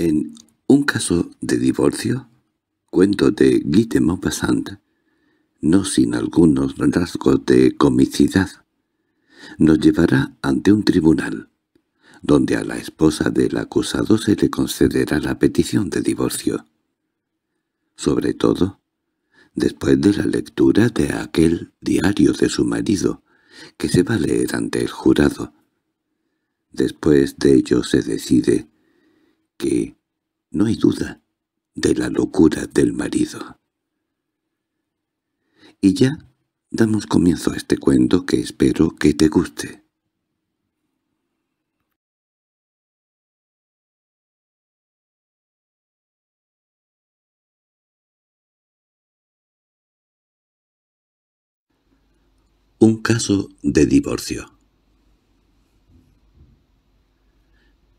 En un caso de divorcio, cuento de Guy de Maupassant, no sin algunos rasgos de comicidad, nos llevará ante un tribunal, donde a la esposa del acusado se le concederá la petición de divorcio. Sobre todo, después de la lectura de aquel diario de su marido, que se va a leer ante el jurado. Después de ello se decide que no hay duda de la locura del marido. Y ya damos comienzo a este cuento que espero que te guste. Un caso de divorcio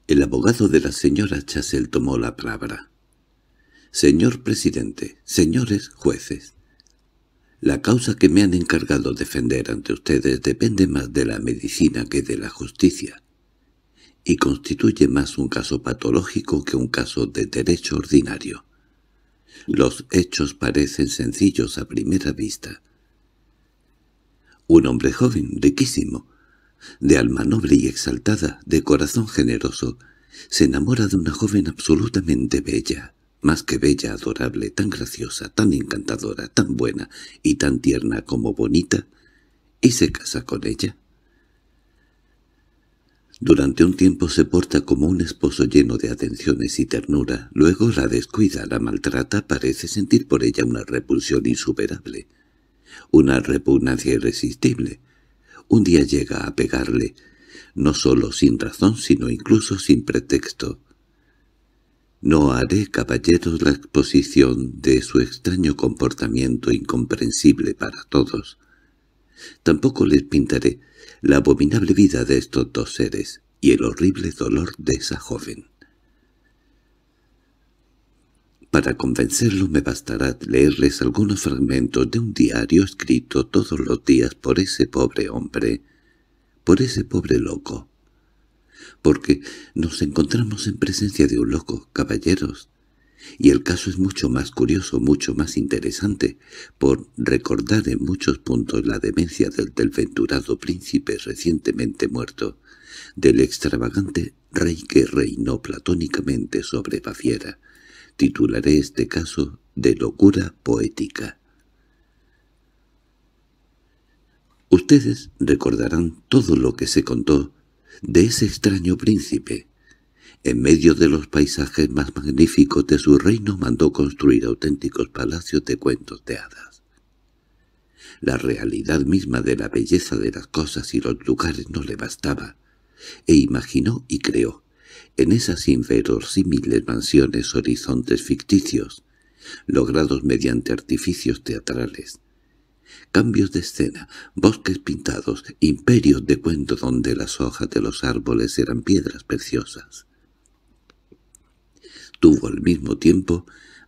El abogado de la señora Chassel tomó la palabra. «Señor presidente, señores jueces, la causa que me han encargado defender ante ustedes depende más de la medicina que de la justicia, y constituye más un caso patológico que un caso de derecho ordinario. Los hechos parecen sencillos a primera vista, un hombre joven, riquísimo, de alma noble y exaltada, de corazón generoso, se enamora de una joven absolutamente bella, más que bella, adorable, tan graciosa, tan encantadora, tan buena y tan tierna como bonita, y se casa con ella. Durante un tiempo se porta como un esposo lleno de atenciones y ternura, luego la descuida, la maltrata, parece sentir por ella una repulsión insuperable una repugnancia irresistible. Un día llega a pegarle, no solo sin razón, sino incluso sin pretexto. No haré, caballeros, la exposición de su extraño comportamiento incomprensible para todos. Tampoco les pintaré la abominable vida de estos dos seres y el horrible dolor de esa joven. Para convencerlo me bastará leerles algunos fragmentos de un diario escrito todos los días por ese pobre hombre, por ese pobre loco. Porque nos encontramos en presencia de un loco, caballeros, y el caso es mucho más curioso, mucho más interesante, por recordar en muchos puntos la demencia del desventurado príncipe recientemente muerto, del extravagante rey que reinó platónicamente sobre Baviera, Titularé este caso de locura poética. Ustedes recordarán todo lo que se contó de ese extraño príncipe. En medio de los paisajes más magníficos de su reino mandó construir auténticos palacios de cuentos de hadas. La realidad misma de la belleza de las cosas y los lugares no le bastaba, e imaginó y creó en esas inverosímiles mansiones horizontes ficticios, logrados mediante artificios teatrales. Cambios de escena, bosques pintados, imperios de cuento donde las hojas de los árboles eran piedras preciosas. Tuvo al mismo tiempo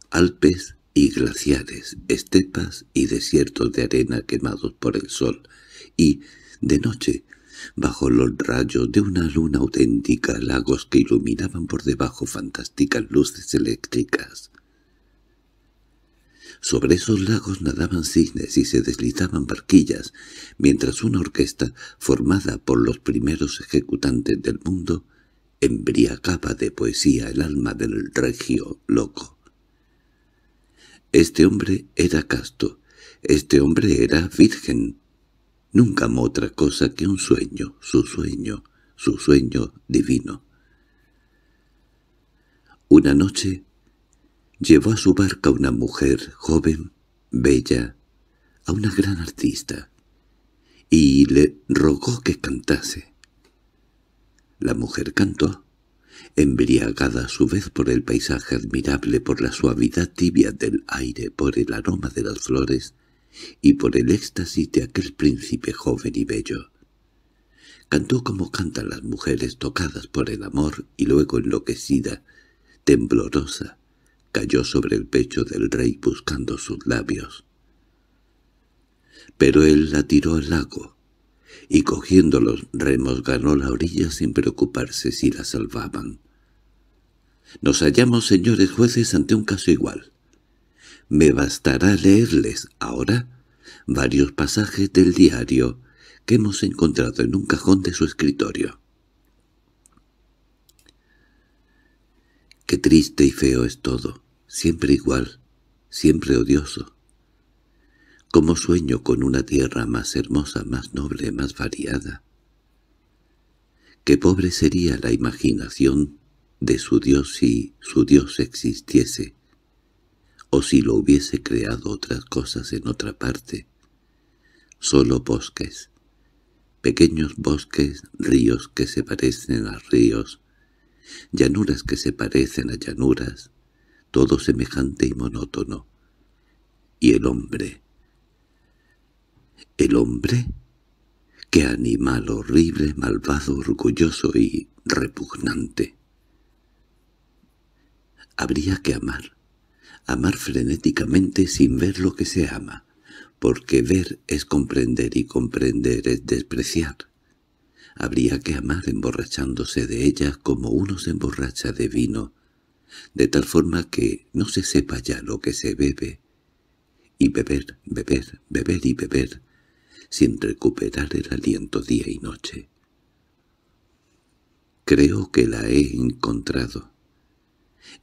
Alpes y glaciares, estepas y desiertos de arena quemados por el sol, y, de noche, bajo los rayos de una luna auténtica, lagos que iluminaban por debajo fantásticas luces eléctricas. Sobre esos lagos nadaban cisnes y se deslizaban barquillas, mientras una orquesta, formada por los primeros ejecutantes del mundo, embriagaba de poesía el alma del regio loco. Este hombre era casto, este hombre era virgen, Nunca amó otra cosa que un sueño, su sueño, su sueño divino. Una noche llevó a su barca una mujer joven, bella, a una gran artista, y le rogó que cantase. La mujer cantó, embriagada a su vez por el paisaje admirable, por la suavidad tibia del aire, por el aroma de las flores, y por el éxtasis de aquel príncipe joven y bello. Cantó como cantan las mujeres tocadas por el amor y luego enloquecida, temblorosa, cayó sobre el pecho del rey buscando sus labios. Pero él la tiró al lago, y cogiendo los remos ganó la orilla sin preocuparse si la salvaban. Nos hallamos, señores jueces, ante un caso igual. Me bastará leerles, ahora, varios pasajes del diario que hemos encontrado en un cajón de su escritorio. Qué triste y feo es todo, siempre igual, siempre odioso. Como sueño con una tierra más hermosa, más noble, más variada. Qué pobre sería la imaginación de su Dios si su Dios existiese, o si lo hubiese creado otras cosas en otra parte. Solo bosques, pequeños bosques, ríos que se parecen a ríos, llanuras que se parecen a llanuras, todo semejante y monótono. Y el hombre. ¿El hombre? ¡Qué animal horrible, malvado, orgulloso y repugnante! Habría que amar, amar frenéticamente sin ver lo que se ama, porque ver es comprender y comprender es despreciar. Habría que amar emborrachándose de ella como uno se emborracha de vino, de tal forma que no se sepa ya lo que se bebe, y beber, beber, beber y beber, sin recuperar el aliento día y noche. Creo que la he encontrado.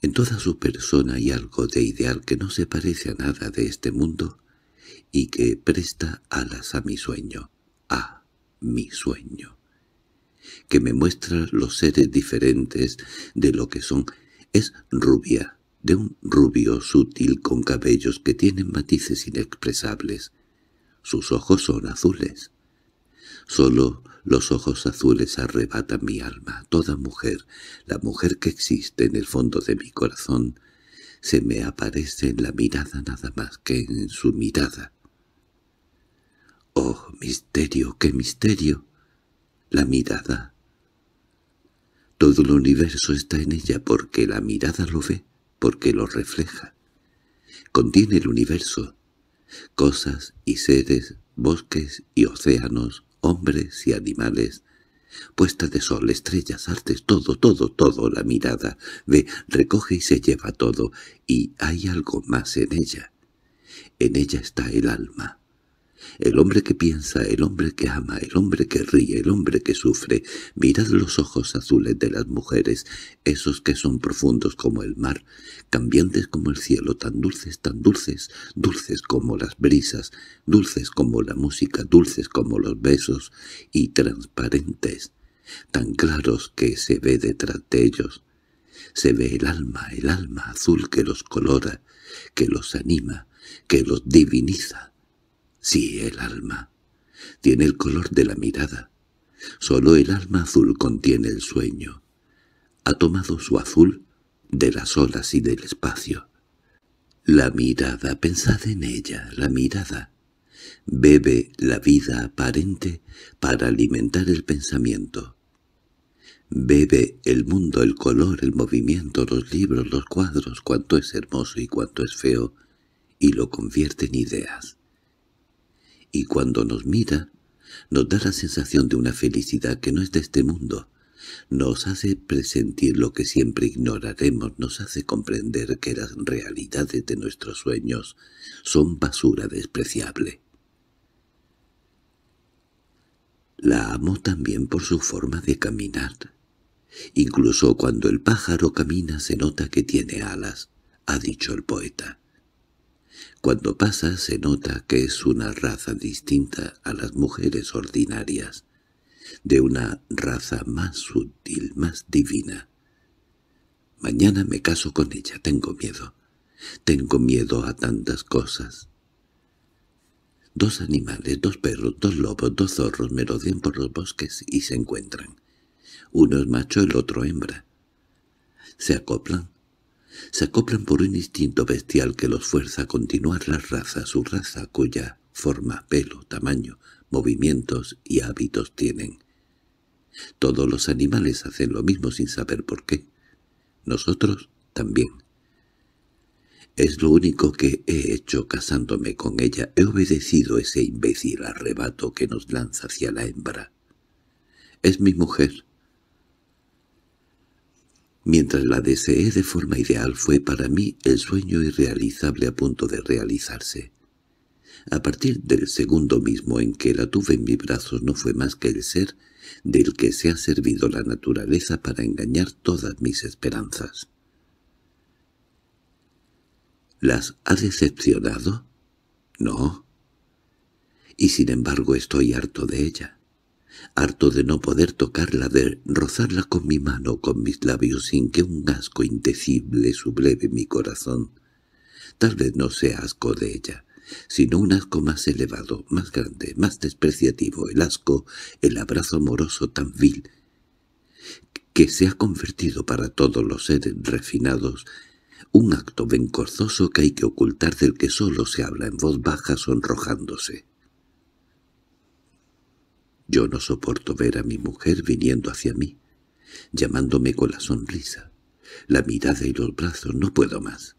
En toda su persona hay algo de ideal que no se parece a nada de este mundo y que presta alas a mi sueño, a mi sueño, que me muestra los seres diferentes de lo que son. Es rubia, de un rubio sutil con cabellos que tienen matices inexpresables. Sus ojos son azules. Solo los ojos azules arrebatan mi alma. Toda mujer, la mujer que existe en el fondo de mi corazón, se me aparece en la mirada nada más que en su mirada. ¡Oh, misterio, qué misterio! La mirada. Todo el universo está en ella porque la mirada lo ve, porque lo refleja. Contiene el universo, cosas y seres, bosques y océanos, hombres y animales, puesta de sol, estrellas, artes, todo, todo, todo, la mirada ve, recoge y se lleva todo, y hay algo más en ella. En ella está el alma, el hombre que piensa, el hombre que ama, el hombre que ríe, el hombre que sufre. Mirad los ojos azules de las mujeres, esos que son profundos como el mar, cambiantes como el cielo, tan dulces, tan dulces, dulces como las brisas, dulces como la música, dulces como los besos, y transparentes, tan claros que se ve detrás de ellos. Se ve el alma, el alma azul que los colora, que los anima, que los diviniza. Sí, el alma. Tiene el color de la mirada. Solo el alma azul contiene el sueño. Ha tomado su azul de las olas y del espacio. La mirada, pensad en ella, la mirada. Bebe la vida aparente para alimentar el pensamiento. Bebe el mundo, el color, el movimiento, los libros, los cuadros, cuanto es hermoso y cuanto es feo, y lo convierte en ideas y cuando nos mira nos da la sensación de una felicidad que no es de este mundo. Nos hace presentir lo que siempre ignoraremos, nos hace comprender que las realidades de nuestros sueños son basura despreciable. La amo también por su forma de caminar. Incluso cuando el pájaro camina se nota que tiene alas, ha dicho el poeta. Cuando pasa se nota que es una raza distinta a las mujeres ordinarias, de una raza más sutil, más divina. Mañana me caso con ella, tengo miedo. Tengo miedo a tantas cosas. Dos animales, dos perros, dos lobos, dos zorros merodean por los bosques y se encuentran. Uno es macho, el otro hembra. Se acoplan, se acoplan por un instinto bestial que los fuerza a continuar la raza, su raza cuya forma, pelo, tamaño, movimientos y hábitos tienen. Todos los animales hacen lo mismo sin saber por qué. Nosotros también. Es lo único que he hecho casándome con ella. He obedecido ese imbécil arrebato que nos lanza hacia la hembra. Es mi mujer. Mientras la deseé de forma ideal fue para mí el sueño irrealizable a punto de realizarse. A partir del segundo mismo en que la tuve en mis brazos no fue más que el ser del que se ha servido la naturaleza para engañar todas mis esperanzas. ¿Las ha decepcionado? No. Y sin embargo estoy harto de ella. Harto de no poder tocarla, de rozarla con mi mano, con mis labios, sin que un asco indecible subleve mi corazón. Tal vez no sea asco de ella, sino un asco más elevado, más grande, más despreciativo, el asco, el abrazo amoroso tan vil, que se ha convertido para todos los seres refinados un acto vencorzoso que hay que ocultar del que solo se habla en voz baja sonrojándose. Yo no soporto ver a mi mujer viniendo hacia mí, llamándome con la sonrisa, la mirada y los brazos, no puedo más.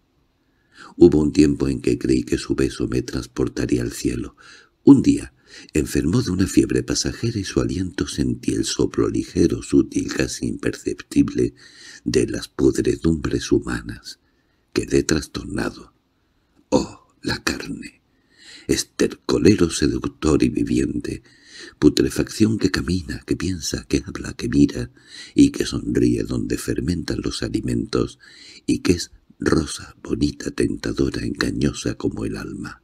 Hubo un tiempo en que creí que su beso me transportaría al cielo. Un día enfermó de una fiebre pasajera y su aliento sentí el soplo ligero, sutil, casi imperceptible, de las pudredumbres humanas. Quedé trastornado. ¡Oh, la carne! Estercolero seductor y viviente, putrefacción que camina, que piensa, que habla, que mira, y que sonríe donde fermentan los alimentos, y que es rosa, bonita, tentadora, engañosa como el alma.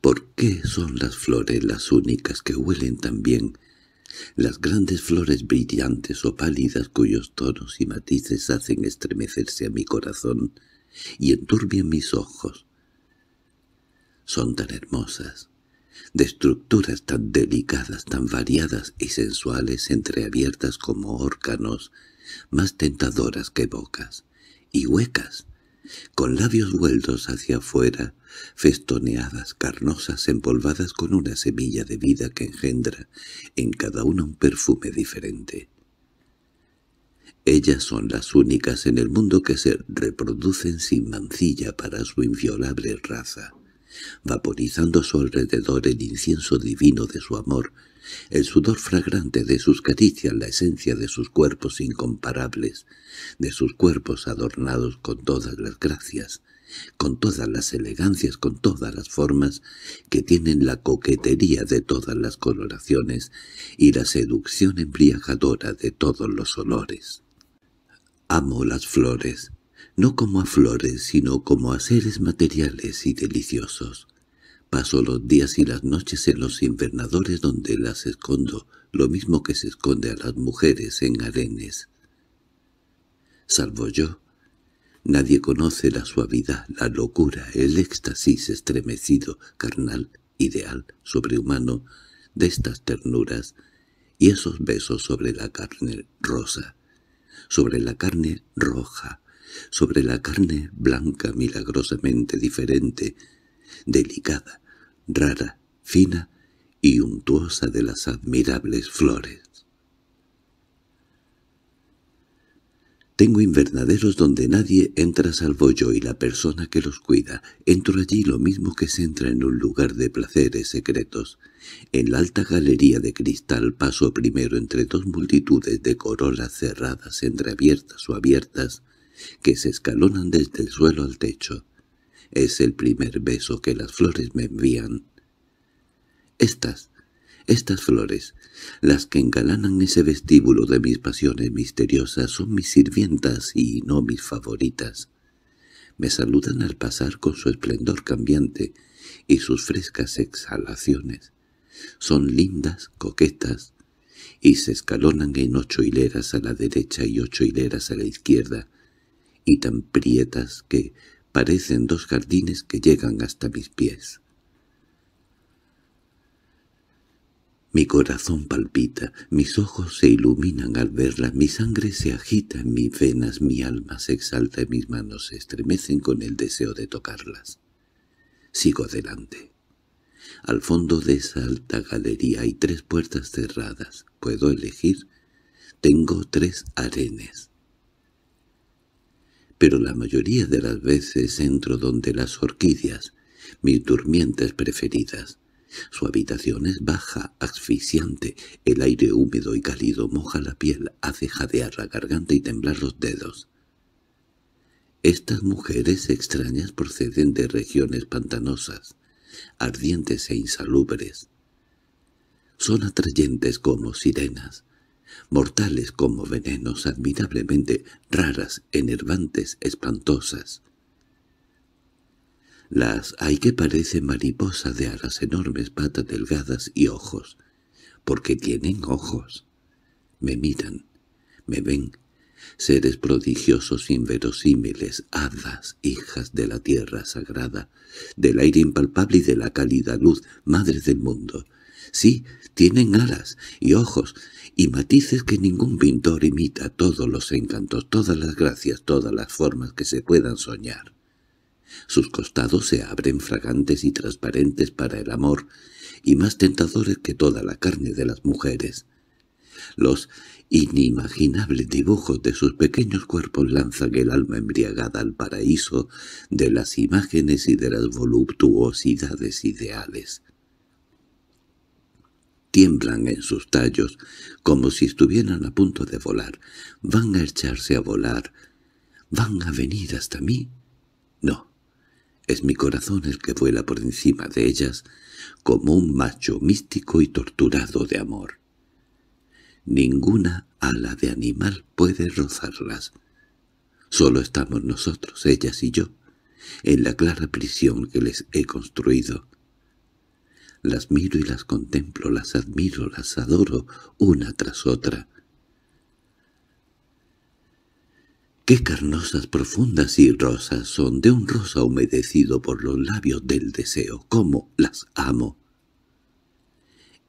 ¿Por qué son las flores las únicas que huelen tan bien? Las grandes flores brillantes o pálidas cuyos tonos y matices hacen estremecerse a mi corazón y enturbian mis ojos. Son tan hermosas, de estructuras tan delicadas, tan variadas y sensuales, entreabiertas como órganos, más tentadoras que bocas, y huecas, con labios vueltos hacia afuera, festoneadas, carnosas, empolvadas con una semilla de vida que engendra en cada una un perfume diferente. Ellas son las únicas en el mundo que se reproducen sin mancilla para su inviolable raza, vaporizando a su alrededor el incienso divino de su amor, el sudor fragrante de sus caricias, la esencia de sus cuerpos incomparables, de sus cuerpos adornados con todas las gracias, con todas las elegancias, con todas las formas que tienen la coquetería de todas las coloraciones y la seducción embriagadora de todos los olores. Amo las flores, no como a flores, sino como a seres materiales y deliciosos. Paso los días y las noches en los invernadores donde las escondo, lo mismo que se esconde a las mujeres en arenes. Salvo yo, nadie conoce la suavidad, la locura, el éxtasis estremecido, carnal, ideal, sobrehumano, de estas ternuras y esos besos sobre la carne rosa, sobre la carne roja, sobre la carne blanca milagrosamente diferente, delicada, rara, fina y untuosa de las admirables flores. Tengo invernaderos donde nadie entra salvo yo y la persona que los cuida. Entro allí lo mismo que se entra en un lugar de placeres secretos. En la alta galería de cristal paso primero entre dos multitudes de corolas cerradas, entreabiertas o abiertas, que se escalonan desde el suelo al techo. Es el primer beso que las flores me envían. Estas, estas flores, las que engalanan ese vestíbulo de mis pasiones misteriosas, son mis sirvientas y no mis favoritas. Me saludan al pasar con su esplendor cambiante y sus frescas exhalaciones. Son lindas, coquetas, y se escalonan en ocho hileras a la derecha y ocho hileras a la izquierda, y tan prietas que parecen dos jardines que llegan hasta mis pies. Mi corazón palpita, mis ojos se iluminan al verla, mi sangre se agita en mis venas, mi alma se exalta y mis manos se estremecen con el deseo de tocarlas. Sigo adelante. Al fondo de esa alta galería hay tres puertas cerradas. ¿Puedo elegir? Tengo tres arenes pero la mayoría de las veces entro donde las orquídeas, mis durmientes preferidas, Su habitación es baja, asfixiante. El aire húmedo y cálido moja la piel, hace jadear la garganta y temblar los dedos. Estas mujeres extrañas proceden de regiones pantanosas, ardientes e insalubres. Son atrayentes como sirenas, mortales como venenos, admirablemente raras, enervantes, espantosas. Las hay que parecen mariposas de alas enormes, patas delgadas y ojos, porque tienen ojos. Me miran, me ven, seres prodigiosos inverosímiles, hadas, hijas de la tierra sagrada, del aire impalpable y de la cálida luz, madres del mundo. Sí, tienen alas y ojos y matices que ningún pintor imita, todos los encantos, todas las gracias, todas las formas que se puedan soñar. Sus costados se abren fragantes y transparentes para el amor, y más tentadores que toda la carne de las mujeres. Los inimaginables dibujos de sus pequeños cuerpos lanzan el alma embriagada al paraíso de las imágenes y de las voluptuosidades ideales. Tiemblan en sus tallos como si estuvieran a punto de volar. ¿Van a echarse a volar? ¿Van a venir hasta mí? No. Es mi corazón el que vuela por encima de ellas, como un macho místico y torturado de amor. Ninguna ala de animal puede rozarlas. Solo estamos nosotros, ellas y yo, en la clara prisión que les he construido. Las miro y las contemplo, las admiro, las adoro, una tras otra. Qué carnosas, profundas y rosas son de un rosa humedecido por los labios del deseo. ¡Cómo las amo!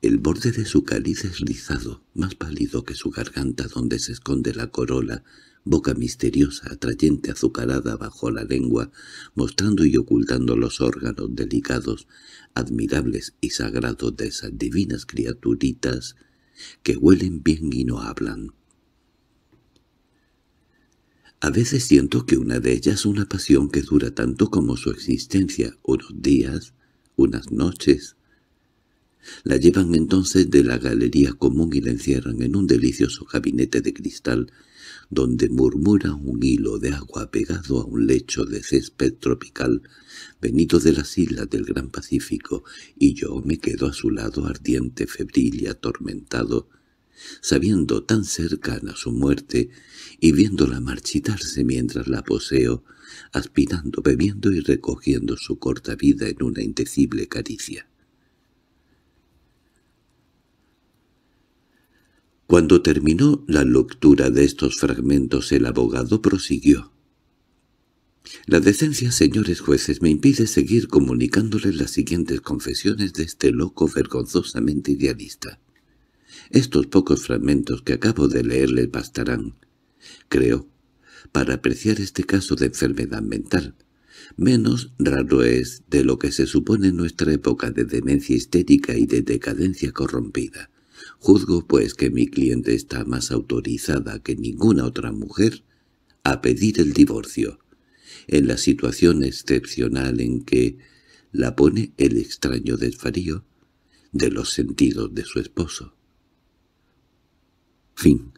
El borde de su cáliz es rizado, más pálido que su garganta donde se esconde la corola, boca misteriosa, atrayente, azucarada bajo la lengua, mostrando y ocultando los órganos delicados, admirables y sagrados de esas divinas criaturitas que huelen bien y no hablan. A veces siento que una de ellas una pasión que dura tanto como su existencia, unos días, unas noches. La llevan entonces de la galería común y la encierran en un delicioso gabinete de cristal donde murmura un hilo de agua pegado a un lecho de césped tropical venido de las islas del Gran Pacífico, y yo me quedo a su lado ardiente, febril y atormentado, sabiendo tan cercana su muerte y viéndola marchitarse mientras la poseo, aspirando, bebiendo y recogiendo su corta vida en una indecible caricia. Cuando terminó la lectura de estos fragmentos el abogado prosiguió. La decencia, señores jueces, me impide seguir comunicándoles las siguientes confesiones de este loco vergonzosamente idealista. Estos pocos fragmentos que acabo de leerles bastarán, creo, para apreciar este caso de enfermedad mental. Menos raro es de lo que se supone en nuestra época de demencia histérica y de decadencia corrompida. Juzgo, pues, que mi cliente está más autorizada que ninguna otra mujer a pedir el divorcio, en la situación excepcional en que la pone el extraño desvarío de los sentidos de su esposo. Fin